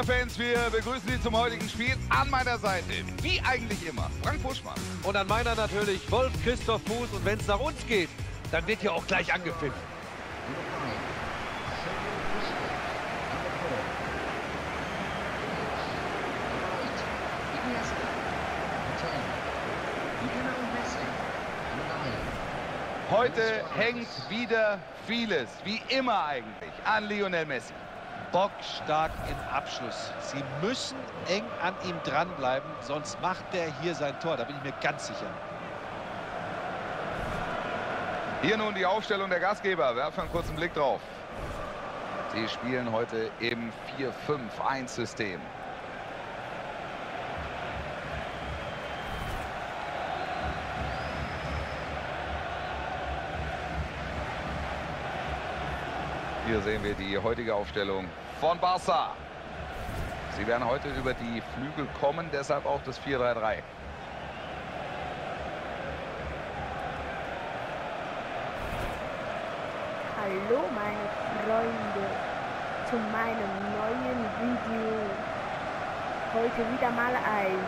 Fußballfans, wir begrüßen Sie zum heutigen Spiel. An meiner Seite, wie eigentlich immer, Frank Buschmann. Und an meiner natürlich Wolf Christoph Fuß. Und wenn es nach uns geht, dann wird hier auch gleich angepfiffen. Heute hängt wieder vieles, wie immer eigentlich, an Lionel Messi. Bockstark im Abschluss. Sie müssen eng an ihm dranbleiben, sonst macht der hier sein Tor. Da bin ich mir ganz sicher. Hier nun die Aufstellung der Gastgeber. Werfen einen kurzen Blick drauf. Sie spielen heute im 4-5-1-System. Hier sehen wir die heutige Aufstellung von Barca. Sie werden heute über die Flügel kommen, deshalb auch das 4-3-3. Hallo meine Freunde zu meinem neuen Video. Heute wieder mal ein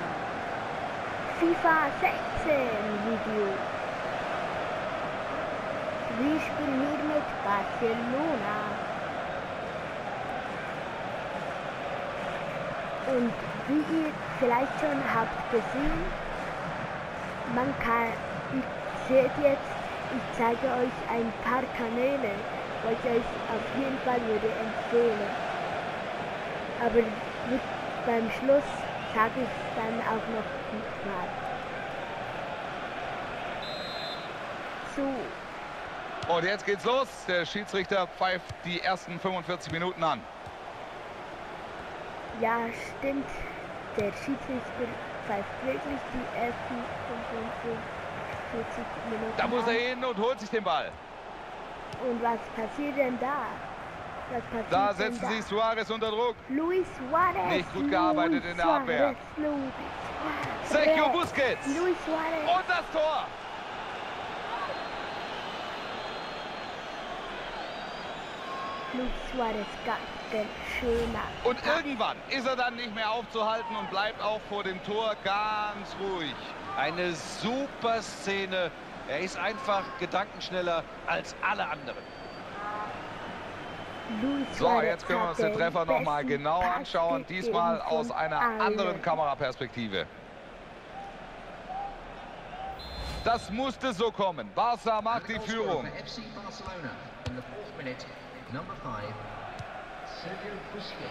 FIFA 16 Video. Wir spielen hier mit Barcelona. Und wie ihr vielleicht schon habt gesehen, man kann, ihr seht jetzt, ich zeige euch ein paar Kanäle, wo ich euch auf jeden Fall würde empfehlen. Aber mit, beim Schluss sage ich dann auch noch mal. So, Und jetzt geht's los. Der Schiedsrichter pfeift die ersten 45 Minuten an. ja stimmt, der Schiedsrichter pfeift wirklich die ersten 45 Minuten Da muss an. er hin und holt sich den Ball. Und was passiert denn da? Da setzen sich Suarez unter Druck. Luis Suarez. Nicht gut gearbeitet Luis in der Abwehr. Suarez, Luis Suarez. Sergio Busquets. Luis Suarez. Und das Tor. Luis Suarez ganz schöner. Und irgendwann ist er dann nicht mehr aufzuhalten und bleibt auch vor dem Tor ganz ruhig. Eine super Szene. Er ist einfach gedankenschneller als alle anderen. Luis So, jetzt können wir uns den Treffer noch mal besten genau anschauen. Diesmal aus einer allen. anderen Kameraperspektive. Das musste so kommen. Barca macht die Führung.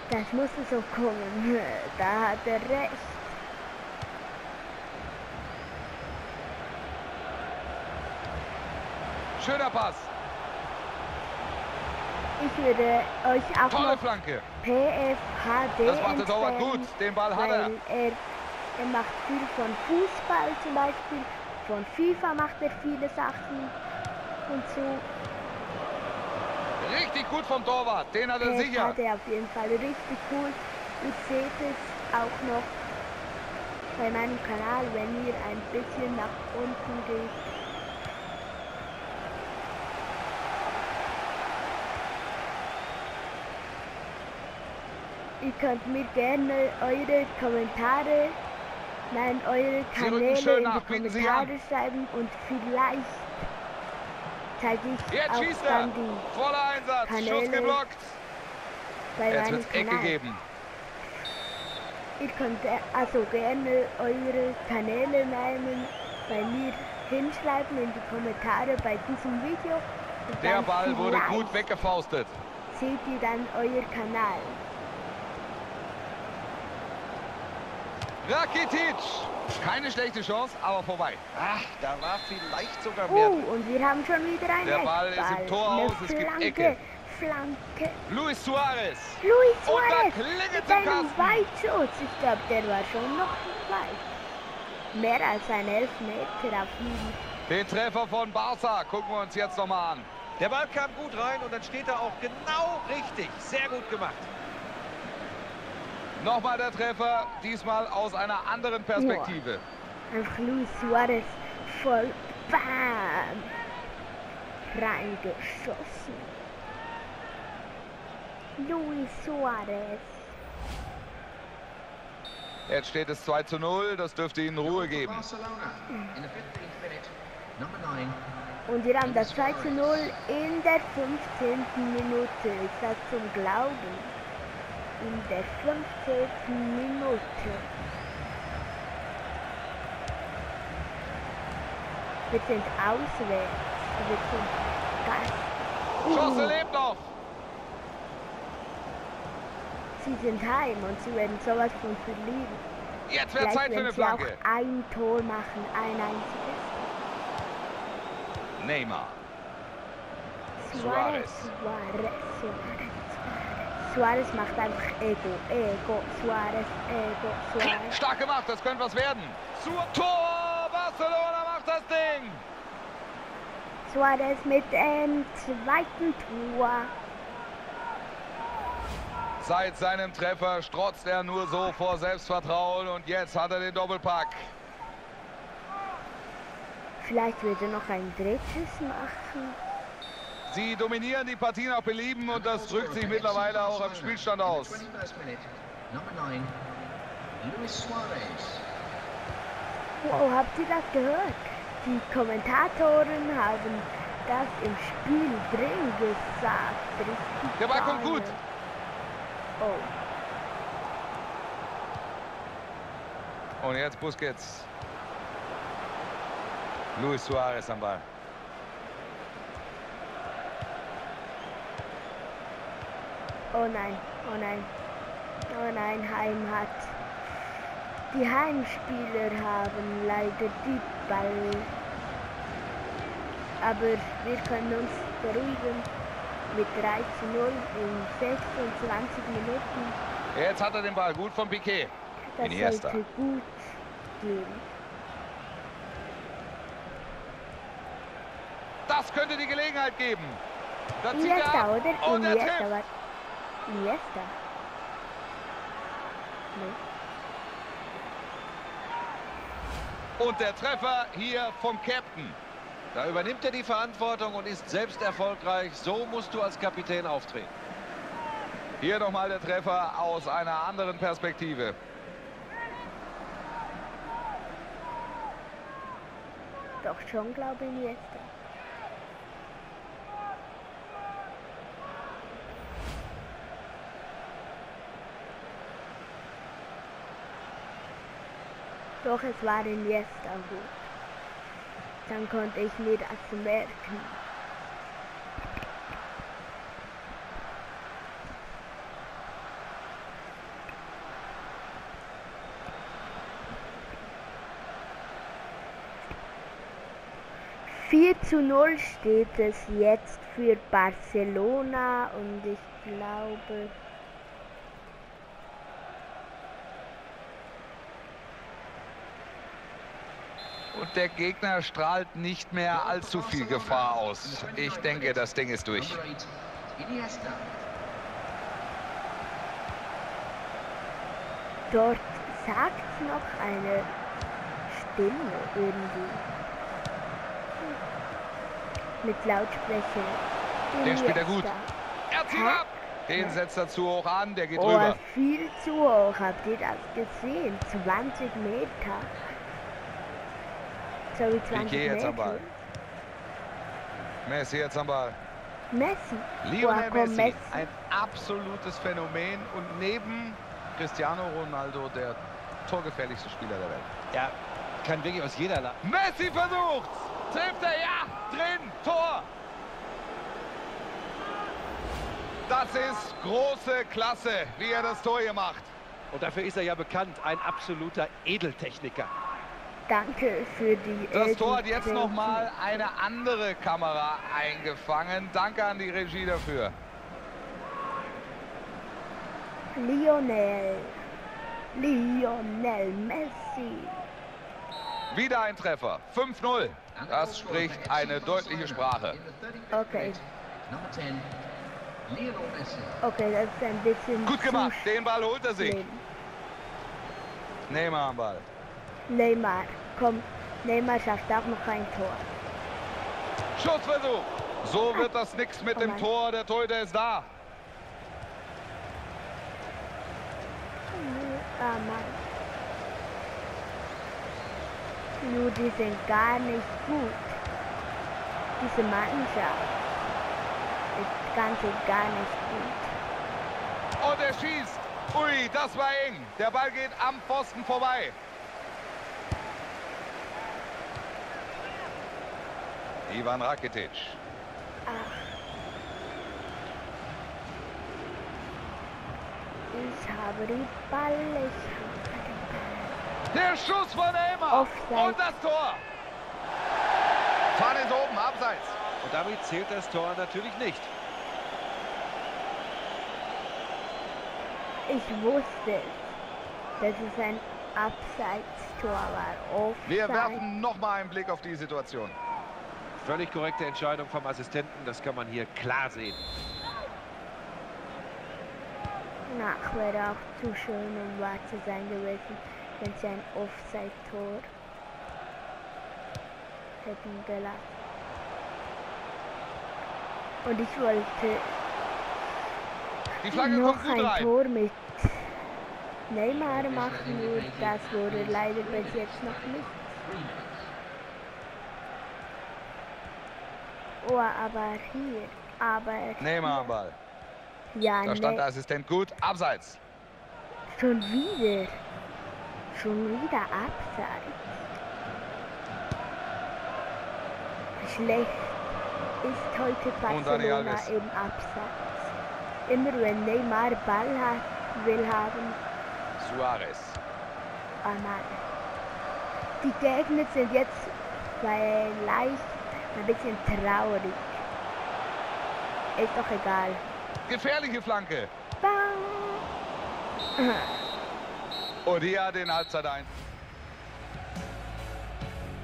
Das musste so kommen. Da hat er recht. Schöner Pass. Ich würde euch auch Tolle Flanke. PFHD Das macht der Torwart gut. Den Ball hat er. er, er macht viel von Fußball zum Beispiel, von FIFA macht er viele Sachen und so. Richtig gut vom Torwart. Den hat er sicher. PFHD auf jeden Fall richtig cool. Ihr seht es auch noch bei meinem Kanal, wenn ihr ein bisschen nach unten geht. Ihr könnt mir gerne eure Kommentare, nein, eure Kanäle in die Kommentare schreiben und vielleicht zeige ich Jetzt auch schießt er. Voller Einsatz. Schuss Kanäle geblockt. bei Jetzt meinem wird's Eck Kanal. gegeben. Ihr könnt also gerne eure Kanäle nehmen, bei mir hinschreiben in die Kommentare bei diesem Video. Der Ball wurde gut weggefaustet. Seht ihr dann euer Kanal. Rakitic. Keine schlechte Chance, aber vorbei. Ach, da war vielleicht sogar mehr Oh, drin. und wir haben schon wieder einen Der Ball ist im Eckball. Tor Eine aus, es gibt Flanke, Ecke. Flanke. Luis Suarez. Luis Und da Suarez im einem Kasten. Weitschuss. Ich glaube, der war schon noch weit. Mehr als ein Elfmeter auf jeden Den Treffer von Barca gucken wir uns jetzt nochmal an. Der Ball kam gut rein und dann steht er auch genau richtig. Sehr gut gemacht. Nochmal der Treffer, diesmal aus einer anderen Perspektive. Einfach Luis Suarez voll BAM reingeschossen. Luis Suarez. Jetzt steht es 2 zu 0. Das dürfte ihnen Ruhe geben. Barcelona in the 15th minute, number 9, Und wir haben das 2 zu 0 in der 15. Minute. Ist das zum Glauben? In der 15. Minute. Wir sind auswärts. Wir sind Gast. Chance Uh, lebt noch. sie sind heim und sie werden sowas von verlieren. Jetzt wird Vielleicht Zeit für eine werden sie auch Flanke. ein Tor machen, ein einziges. Neymar. Suarez, Suarez, Suarez. Suarez macht einfach Ego, Ego, Suarez, Ego, Suarez. Stark gemacht, das könnte was werden. Zur Tor! Barcelona macht das Ding! Suarez mit dem zweiten Tor. Seit seinem Treffer strotzt er nur so vor Selbstvertrauen und jetzt hat er den Doppelpack. Vielleicht wird er noch ein drittes machen. Sie dominieren die Partie nach Belieben und das drückt sich mittlerweile auch am Spielstand aus. In the 21st minute, number 9, Luis Suarez. Wow, habt ihr das gehört? Die Kommentatoren haben das im Spiel drin gesagt. Richtig Der Ball kommt gut. Oh, Und jetzt Busquets. Luis Suarez am Ball. Oh nein, oh nein. Oh nein, Heim hat. Die Heimspieler haben leider die Ball. Aber wir können uns beruhigen. Mit 3 zu 0 in 26 Minuten. Jetzt hat er den Ball. Gut von Piquet. Das Iniesta. sollte gut gehen. Das könnte die Gelegenheit geben. Iniesta, oder? Und er Iniesta. Iniesta. Nee. Und der Treffer hier vom Captain. Da übernimmt er die Verantwortung und ist selbst erfolgreich. So musst du als Kapitän auftreten. Hier nochmal der Treffer aus einer anderen Perspektive. Doch schon, glaube ich, Iniesta. Doch es war Iniesta gut. Dann konnte ich mir das merken. Vier zu 0 steht es jetzt für Barcelona und ich glaube, der Gegner strahlt nicht mehr allzu viel Gefahr aus. Ich denke, das Ding ist durch. Number 8, Iniesta. dort sagt noch eine Stimme irgendwie. Mit Lautsprecher. Den spielt er gut. Er zieht ab. Den setzt er zu hoch an. Der geht Oh, rüber. viel zu hoch. Habt ihr das gesehen? 20 Meter. So wie 20 Piquet jetzt am. Ball. Messi jetzt am Ball. Messi. Lionel Messi, Messi? ein absolutes Phänomen und neben Cristiano Ronaldo der torgefährlichste Spieler der Welt. Ja, kann wirklich aus jeder La Messi versucht. Trifft er, ja, drin, Tor. Das ist große Klasse, wie er das Tor hier macht. Und dafür ist er ja bekannt, ein absoluter Edeltechniker. Danke für die Das Tor hat jetzt Eltern- noch mal eine andere Kamera eingefangen. Danke an die Regie dafür. Lionel. Lionel Messi. Wieder ein Treffer. 5-0. Das spricht eine deutliche Sprache. In the 35th Okay. minute, number 10, Lionel Messi. Okay, das ist ein bisschen Gut gemacht. Den Ball holt er sich. Neymar am Ball. Neymar, komm. Neymar schafft auch noch ein Tor. Schussversuch. So wird das nix mit Oh dem. Tor. Der Torhüter ist da. Ah, Mann. nur die sind gar nicht gut. Diese Mannschaft ist ganz und gar nicht gut. Und er schießt. Ui, das war eng. Der Ball geht am Pfosten vorbei. Ivan Rakitic. Ach. Ich habe die Ball, ich habe den Ball. Der Schuss von Elmar. Offside. Und das Tor. Fahne ist oben, abseits. Und damit zählt das Tor natürlich nicht. Ich wusste es, dass es ein Abseits-Tor war. Offside. Wir werfen nochmal einen Blick auf die Situation. Völlig korrekte Entscheidung vom Assistenten, das kann man hier klar sehen. Nach wäre auch zu schön, um wahr zu sein gewesen, wenn sie ein Offside-Tor hätten gelassen. Und ich wollte Die Flagge noch ein rein. Tor mit Neymar machen, nur das wurde leider bis jetzt noch nicht. Oh, aber hier, aber Neymar Ball. ja, Da stand der Assistent gut. Abseits. schon wieder, schon wieder abseits. Schlecht ist heute Barcelona im Abseits. Immer wenn Neymar Ball hat, will haben, Suarez. Ah nein. Die Gegner sind jetzt vielleicht ein bisschen traurig. Ist doch egal. Gefährliche Flanke. Bam. Und hier den Halbzeit ein.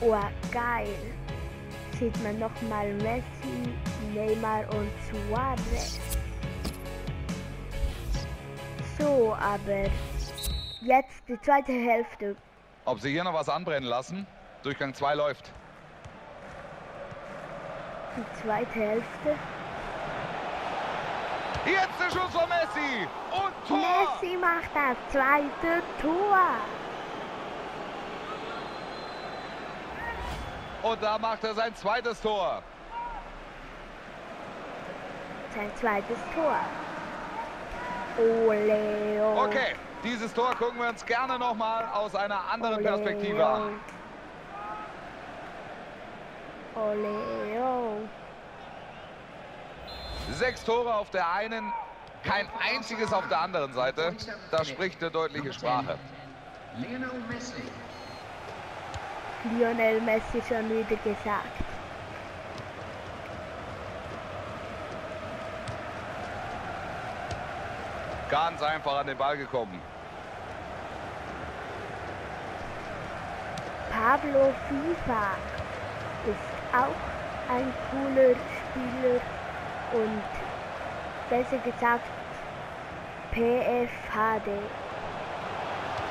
Oh, geil. Sieht man nochmal Messi, Neymar und Suarez. So, aber jetzt die zweite Hälfte. Ob sie hier noch was anbrennen lassen? Durchgang 2 läuft. Die zweite Hälfte. Jetzt der Schuss von Messi. Und Tor. Messi macht das zweite Tor. Und da macht er sein zweites Tor. Sein zweites Tor. Ole. Okay, dieses Tor gucken wir uns gerne nochmal aus einer anderen Ole, Perspektive an. Ole, ole. Sechs Tore auf der einen, kein einziges auf der anderen Seite. Das spricht eine deutliche Sprache. Lionel Messi. Lionel Messi schon wieder gesagt. Ganz einfach an den Ball gekommen. Pablo FIFA auch ein cooler Spieler und besser gesagt PFHD.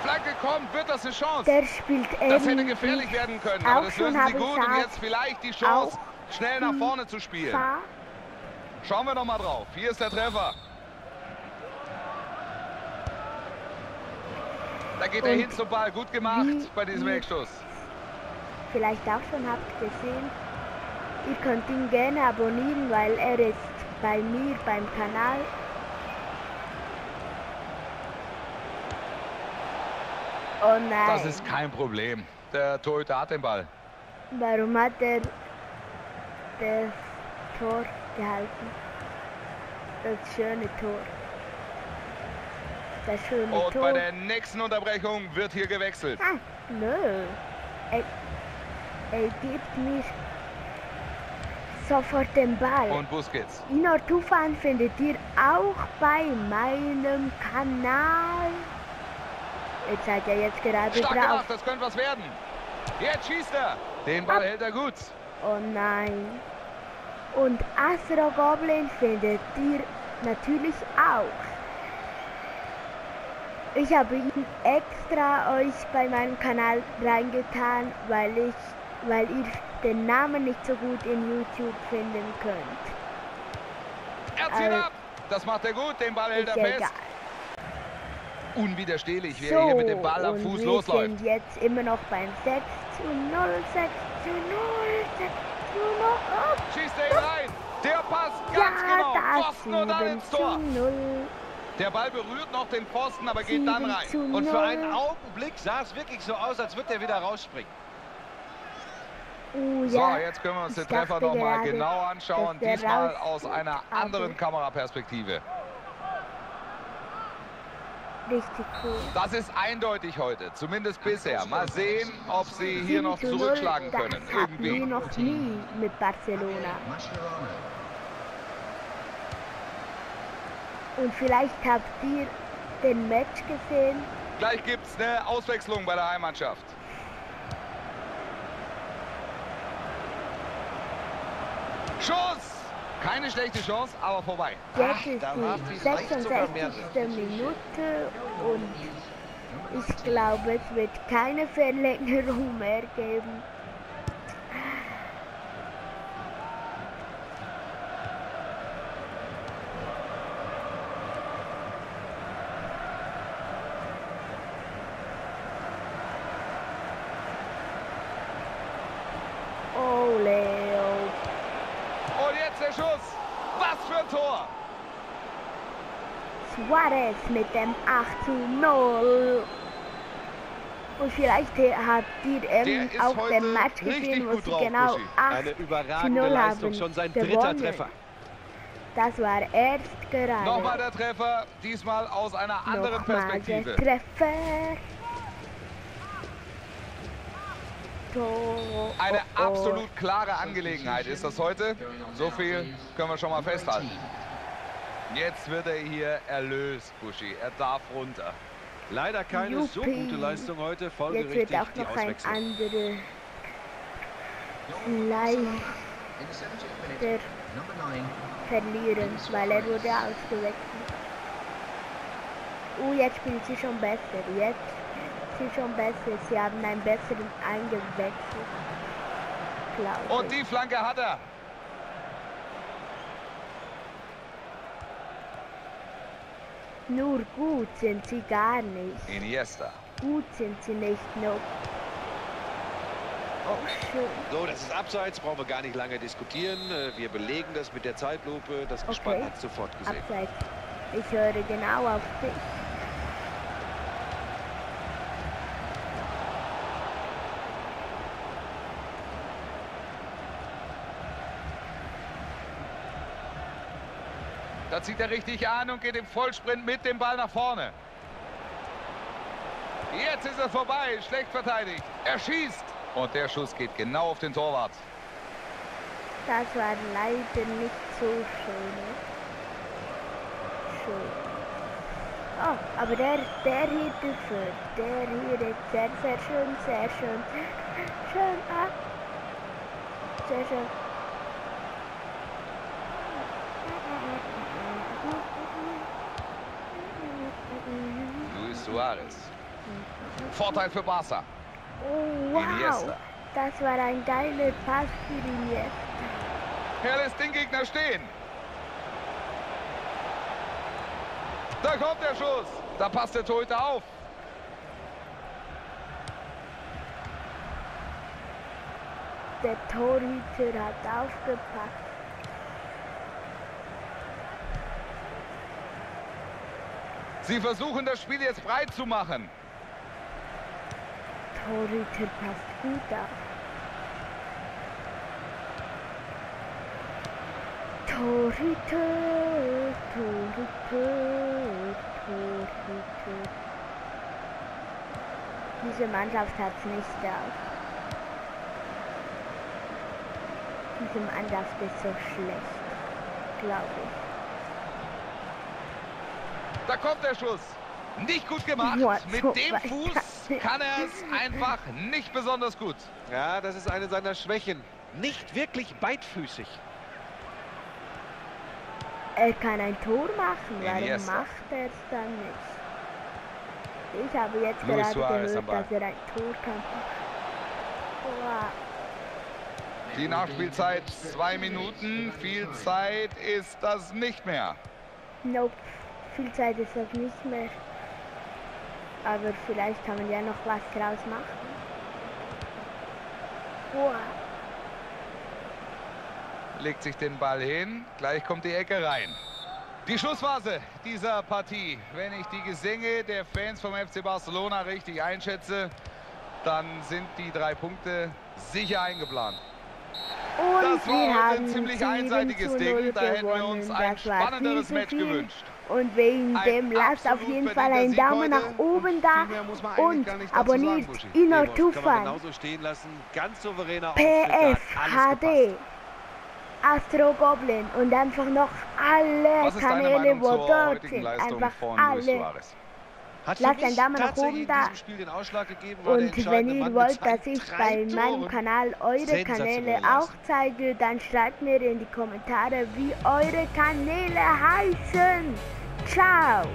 Flanke kommt, wird das eine Chance? Der spielt Das hätte gefährlich werden können, aber das lösen sie gut und jetzt vielleicht die Chance, schnell nach vorne zu spielen. Schauen wir noch mal drauf. Hier ist der Treffer. Da geht er Und hin zum Ball. Gut gemacht bei diesem Eckschuss. vielleicht auch schon habt gesehen. Ihr könnt ihn gerne abonnieren, weil er ist bei mir beim Kanal. Oh nein, Das ist kein Problem. Der Torhüter hat den Ball. warum hat er das Tor gehalten? Das schöne Tor. Das schöne Und Tor. bei der nächsten Unterbrechung wird hier gewechselt. Ah, nö. Er, er gibt mir sofort den Ball. Und Busquets. Inor Tufan findet ihr auch bei meinem Kanal. Jetzt seid ihr jetzt gerade Stark drauf. gemacht, das könnte was werden. Jetzt schießt er. Den Ball Ab. hält er gut. Oh nein. Und Astro Goblin findet ihr natürlich auch. Ich habe ihn extra euch bei meinem Kanal reingetan, weil ich, weil ihr den Namen nicht so gut in YouTube finden könnt. Er zieht Äh, ab. Das macht er gut. Den Ball hält er fest. egal. unwiderstehlich, wie So, er hier mit dem Ball am Fuß wir losläuft. sind jetzt immer noch beim 6 zu 0, 6 zu 0, 6 zu 0. Oh, Schießt er ihn rein. Der Pass ganz ja, genau. Pfosten und dann 7 ins Tor. 0. Der Ball berührt noch den Pfosten, aber geht dann 7 rein. zu 0. Und für einen Augenblick sah es wirklich so aus, als würde er wieder rausspringen. Oh, So, ja. jetzt können wir uns den Ich Treffer dachte noch mal genau anschauen. Diesmal raus- aus einer anderen Kameraperspektive. Richtig cool. Das ist eindeutig heute, zumindest bisher. Mal sehen, ob sie hier 7 noch zu 0, zurückschlagen das können. wir Irgendwie. noch nie mit Barcelona. Und vielleicht habt ihr den Match gesehen. Gleich gibt es eine Auswechslung bei der Heimmannschaft. Schuss! Keine schlechte Chance, aber vorbei. Jetzt ist die vielleicht sogar mehr 66. Minute und ich glaube, es wird keine Verlängerung mehr geben. Oh, Leo. Und jetzt der Schuss. Was für ein Tor! Suarez mit dem 8 zu 0. Und vielleicht ihr Der eben ist auch den Match gesehen, wo sie drauf, genau Buschi. 8 Eine zu überragende 0 Leistung, haben schon sein dritter gewonnen. Treffer. Das war erst gerade. Nochmal der Treffer, diesmal aus einer anderen Nochmal Perspektive. der Treffer. Tor. Eine absolut klare Angelegenheit ist das heute. So viel können wir schon mal festhalten. Jetzt wird er hier erlöst, Buschi. Er darf runter. Leider keine so Juppie. gute Leistung heute, Jetzt folgerichtig wird auch die noch ein Auswechslung. anderer Leih In the 70th minute, der number 9, verlieren, weil er wurde ausgewechselt. Oh, jetzt spielt sie schon besser. Jetzt sie schon besser. Sie haben einen besseren eingewechselt. Glaube Und die Flanke hat er. Nur gut sind sie gar nicht. Iniesta. Gut sind sie nicht nur. Oh. So, das ist abseits, brauchen wir gar nicht lange diskutieren. Äh, Wir belegen das mit der Zeitlupe. Das Gespann Okay. hat sofort gesehen. Abseits. Ich höre genau auf dich. Da zieht er richtig an und geht im Vollsprint mit dem Ball nach vorne. Jetzt ist er vorbei, schlecht verteidigt. Er schießt. Und der Schuss geht genau auf den Torwart. Das war leider nicht so schön. ne? Schön. Oh, aber der, der hier dafür, der hier ist sehr, sehr schön, sehr schön. Schön, ah. Sehr schön. Suarez. Vorteil für Barca. Oh, wow. Iniesta. Das war ein geiler Pass für Iniesta. Er lässt den Gegner stehen. Da kommt der Schuss. Da passt der Torhüter auf. Der Torhüter hat aufgepasst. Sie versuchen das Spiel jetzt breit zu machen. Torhüter passt gut auf. Torhüter, Torhüter, Torhüter. Diese Mannschaft hat es nicht auf. Diese Mannschaft ist so schlecht, glaube ich. Da kommt der Schuss. Nicht gut gemacht. What Mit dem Fuß kann- er es einfach nicht besonders gut. Ja, das ist eine seiner Schwächen. Nicht wirklich beidfüßig. Er kann ein Tor machen, warum Iniesta. macht er es dann nicht? Ich habe jetzt Luis gerade Suarez gehört, dass er ein Tor kann. Wow. Die Nachspielzeit zwei Minuten. Viel Zeit ist das nicht mehr. Nope, viel Zeit ist das nicht mehr. aber vielleicht kann man ja noch was draus machen. Boah. Legt sich den Ball hin. Gleich kommt die Ecke rein. Die Schlussphase dieser Partie. Wenn ich die Gesänge der Fans vom FC Barcelona richtig einschätze, dann sind die drei Punkte sicher eingeplant. Und Das war ein ziemlich 7 einseitiges Ding. 0 Da hätten wir uns ein spannenderes Match gewünscht. Und wegen Ein dem lasst auf jeden Fall einen Daumen nach oben da und abonniert man Tufan. PF. HD Astro Goblin und einfach noch alle Kanäle, wo dort sind. Einfach alle. Hat Lasst einen Daumen nach oben da. gegeben, Und wenn ihr wollt, dass ich bei meinem Toren. Kanal eure Kanäle auch zeige, dann schreibt mir in die Kommentare, wie eure Kanäle heißen. Ciao!